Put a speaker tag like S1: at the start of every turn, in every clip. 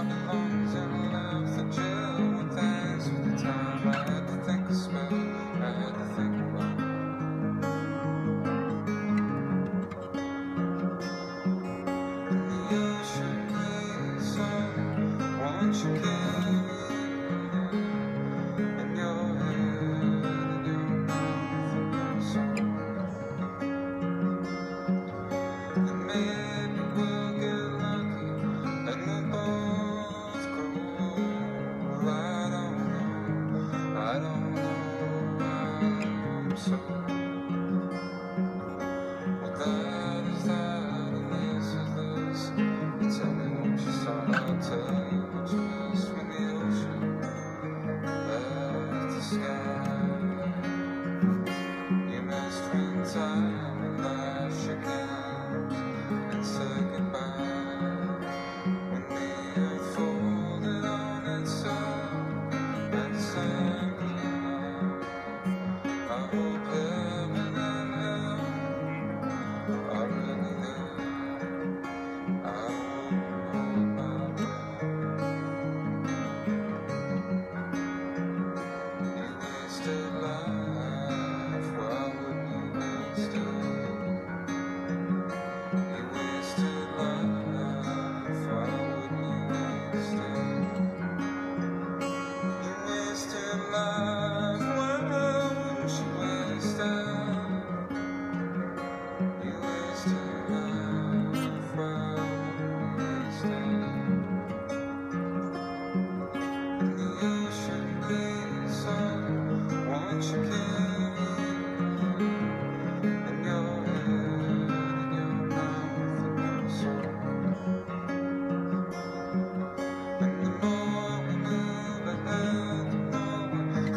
S1: down the line. I hope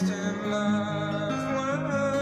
S1: lost in love.